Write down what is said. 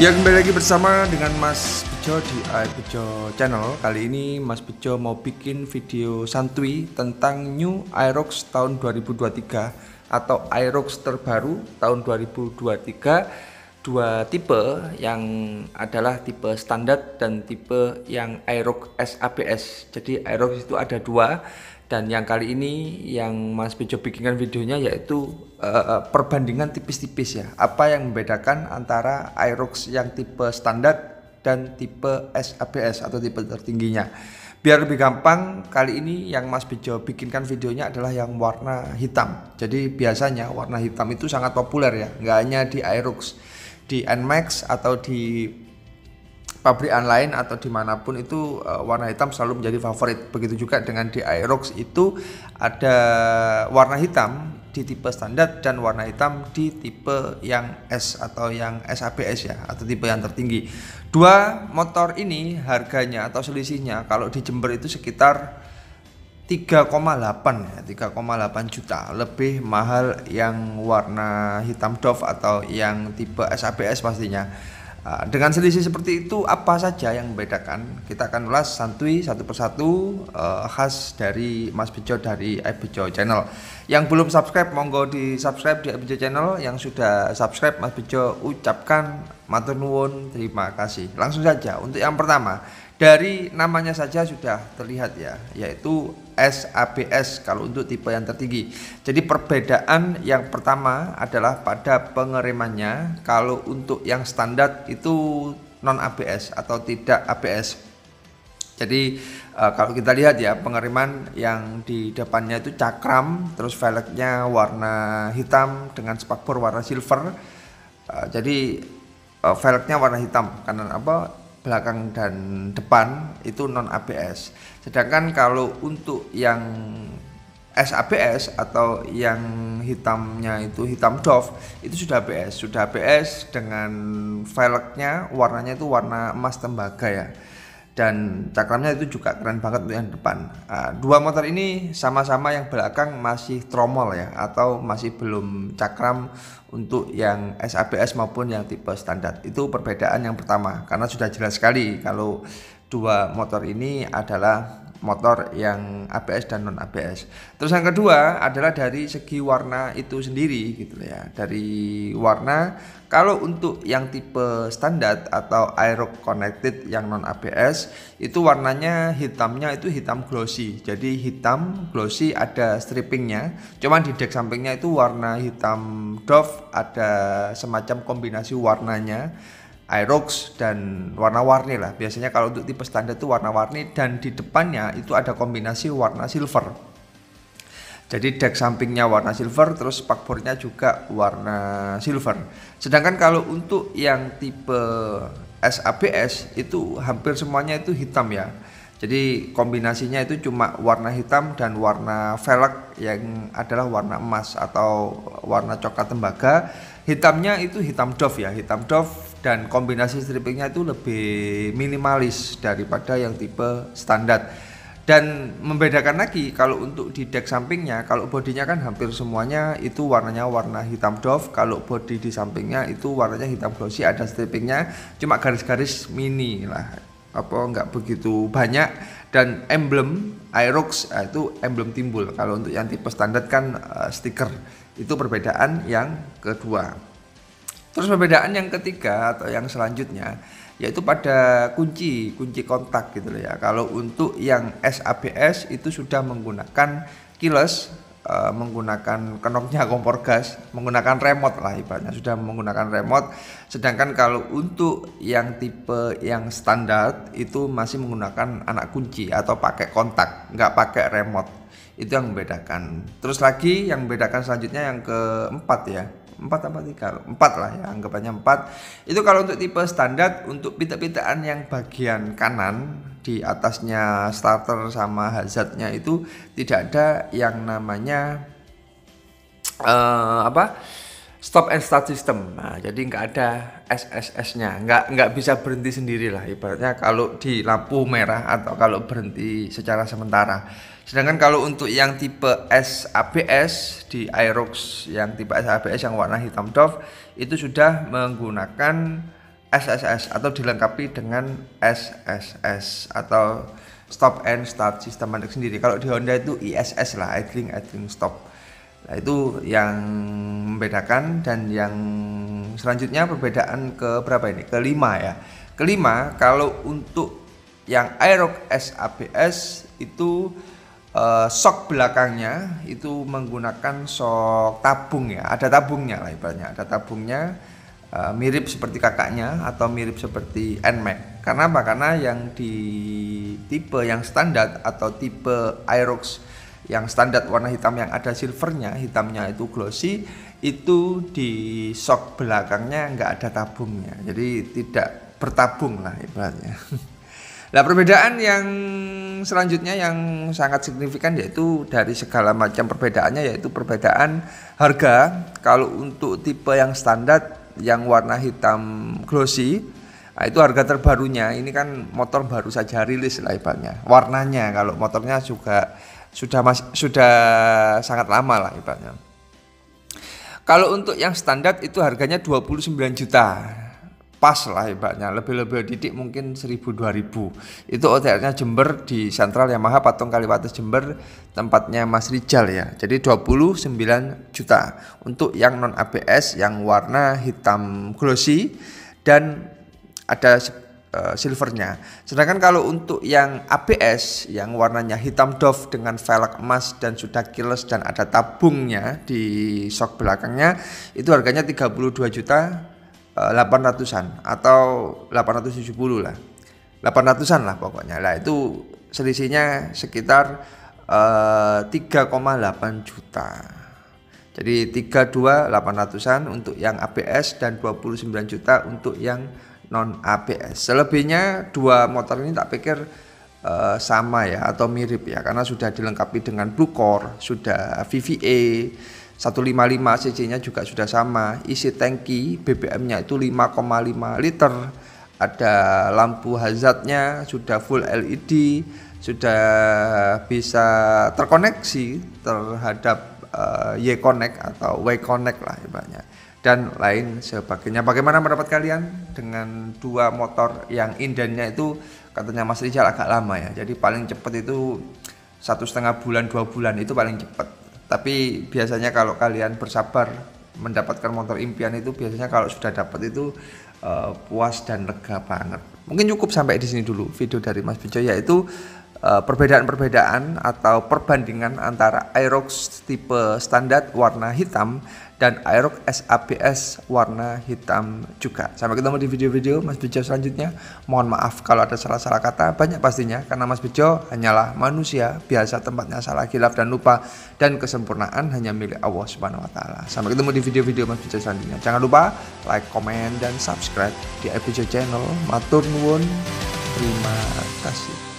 Ya kembali lagi bersama dengan Mas Bejo di AI Bejo Channel. Kali ini Mas Bejo mau bikin video santuy tentang New Aerox tahun 2023 Atau Aerox terbaru tahun 2023 Dua tipe yang adalah tipe standar dan tipe yang Aerox SABS Jadi Aerox itu ada dua dan yang kali ini yang Mas Bejo bikinkan videonya yaitu uh, perbandingan tipis-tipis ya. Apa yang membedakan antara Aerox yang tipe standar dan tipe SABS atau tipe tertingginya? Biar lebih gampang kali ini yang Mas Bejo bikinkan videonya adalah yang warna hitam. Jadi biasanya warna hitam itu sangat populer ya nggak hanya di Aerox di NMAX atau di pabrikan lain atau di mana pun itu uh, warna hitam selalu menjadi favorit. Begitu juga dengan di Aerox itu ada warna hitam di tipe standar dan warna hitam di tipe yang S atau yang SABS ya atau tipe yang tertinggi. Dua motor ini harganya atau selisihnya kalau di Jember itu sekitar 3,8 ya 3,8 juta lebih mahal yang warna hitam Dove atau yang tipe SABS pastinya Ah, dengan selisih seperti itu apa saja yang membedakan? Kita akan ulas santuy satu persatu uh, khas dari Mas Bejo dari Bejo Channel. Yang belum subscribe monggo di subscribe di Bejo Channel. Yang sudah subscribe Mas Bejo ucapkan matur nuwun terima kasih. Langsung saja untuk yang pertama dari namanya saja sudah terlihat ya yaitu SABS kalau untuk tipe yang tertinggi. Jadi perbedaan yang pertama adalah pada pengeremannya. Kalau untuk yang standar itu non ABS atau tidak ABS. Jadi uh, kalau kita lihat ya pengereman yang di depannya itu cakram, terus velgnya warna hitam dengan spakbor warna silver. Uh, jadi uh, velgnya warna hitam karena apa? Belakang dan depan itu non ABS. Sedangkan kalau untuk yang SABS atau yang hitamnya itu hitam doff itu sudah ABS, sudah ABS dengan velgnya warnanya itu warna emas tembaga ya dan cakramnya itu juga keren banget untuk yang depan. Nah, dua motor ini sama-sama yang belakang masih tromol ya atau masih belum cakram untuk yang SABS maupun yang tipe standar. Itu perbedaan yang pertama karena sudah jelas sekali kalau dua motor ini adalah motor yang ABS dan non ABS. Terus yang kedua adalah dari segi warna itu sendiri gitu ya. Dari warna kalau untuk yang tipe standar atau aero connected yang non ABS itu warnanya hitamnya itu hitam glossy. Jadi hitam glossy ada strippingnya. Cuman di deck sampingnya itu warna hitam doff ada semacam kombinasi warnanya Aerox dan warna-warni lah. Biasanya kalau untuk tipe standar itu warna-warni dan di depannya itu ada kombinasi warna silver. Jadi deck sampingnya warna silver, terus spakbornya juga warna silver. Sedangkan kalau untuk yang tipe SABS itu hampir semuanya itu hitam ya. Jadi kombinasinya itu cuma warna hitam dan warna velg yang adalah warna emas atau warna coklat tembaga. Hitamnya itu hitam doff ya, hitam doff dan kombinasi strippingnya itu lebih minimalis daripada yang tipe standar. Dan membedakan lagi kalau untuk di deck sampingnya kalau bodinya kan hampir semuanya itu warnanya warna hitam doff. Kalau bodi di sampingnya itu warnanya hitam glossy ada strippingnya. Cuma garis-garis mini lah apa enggak begitu banyak. Dan emblem Aerox ah, itu emblem timbul. Kalau untuk yang tipe standar kan uh, stiker. Itu perbedaan yang kedua Terus perbedaan yang ketiga atau yang selanjutnya yaitu pada kunci kunci kontak gitu loh ya. Kalau untuk yang SABS itu sudah menggunakan keyless uh, menggunakan kenoknya kompor gas, menggunakan remote lah ibaratnya sudah menggunakan remote. Sedangkan kalau untuk yang tipe yang standar itu masih menggunakan anak kunci atau pakai kontak, nggak pakai remote. Itu yang membedakan. Terus lagi yang membedakan selanjutnya yang keempat ya empat apa tiga empat lah ya anggapannya empat itu kalau untuk tipe standar untuk pita-pitaan yang bagian kanan di atasnya starter sama hazardnya itu tidak ada yang namanya uh, apa stop and start system. Nah, jadi nggak ada SSS-nya, nggak nggak bisa berhenti sendiri lah. Ibaratnya kalau di lampu merah atau kalau berhenti secara sementara. Sedangkan kalau untuk yang tipe SABS di Aerox yang tipe SABS yang warna hitam doff itu sudah menggunakan SSS atau dilengkapi dengan SSS atau stop and start sistematik sendiri. Kalau di Honda itu ISS lah, idling idling stop. Nah, itu yang membedakan dan yang selanjutnya perbedaan ke berapa ini? Kelima ya. Kelima kalau untuk yang Aerox SABS itu uh, sok belakangnya itu menggunakan sok tabung ya. Ada tabungnya lah ibaratnya. Ada tabungnya uh, mirip seperti kakaknya atau mirip seperti NMAX karena apa? Karena yang di tipe yang standar atau tipe Aerox yang standar warna hitam yang ada silvernya hitamnya itu glossy itu di sok belakangnya nggak ada tabungnya. Jadi tidak bertabung lah ibaratnya Nah perbedaan yang selanjutnya yang sangat signifikan yaitu dari segala macam perbedaannya yaitu perbedaan harga. Kalau untuk tipe yang standar yang warna hitam glossy nah itu harga terbarunya. Ini kan motor baru saja rilis lah ibaratnya. Warnanya kalau motornya juga sudah mas, sudah sangat lama lah ibaratnya. Kalau untuk yang standar itu harganya 29 juta pas lah ibaratnya lebih-lebih didik mungkin 1000 2000 itu OTR-nya Jember di Sentral Yamaha Patung Kaliwates Jember tempatnya Mas Rijal ya. Jadi 29 juta untuk yang non ABS yang warna hitam glossy dan ada uh, silvernya. Sedangkan kalau untuk yang ABS yang warnanya hitam doff dengan velg emas dan sudah keyless dan ada tabungnya di sok belakangnya itu harganya 32 juta 800-an eh, atau 870 lah. 800-an lah pokoknya. Lah itu selisihnya sekitar uh, eh, 3,8 juta. Jadi 32 800-an untuk yang ABS dan 29 juta untuk yang non ABS. Selebihnya dua motor ini tak pikir uh, sama ya atau mirip ya karena sudah dilengkapi dengan blue core, sudah VVA 155 cc-nya juga sudah sama. Isi tangki BBM-nya itu 5,5 liter. Ada lampu hazardnya sudah full LED, sudah bisa terkoneksi terhadap uh, Y-Connect atau Y-Connect lah ibaratnya dan lain sebagainya. Bagaimana pendapat kalian dengan dua motor yang indennya itu katanya Mas Rizal agak lama ya. Jadi paling cepat itu satu setengah bulan dua bulan itu paling cepat tapi biasanya kalau kalian bersabar mendapatkan motor impian itu biasanya kalau sudah dapat itu uh, puas dan lega banget. Mungkin cukup sampai di sini dulu video dari Mas Bijo yaitu perbedaan-perbedaan uh, atau perbandingan antara Aerox tipe standar warna hitam dan Aerox SABS warna hitam juga. Sampai ketemu di video-video Mas Bejo selanjutnya. Mohon maaf kalau ada salah-salah kata, banyak pastinya karena Mas Bejo hanyalah manusia, biasa tempatnya salah kilaf dan lupa dan kesempurnaan hanya milik Allah Subhanahu wa taala. Sampai ketemu di video-video Mas Bejo selanjutnya. Jangan lupa like, comment dan subscribe di Bejo channel. Matur nuwun. Terima kasih.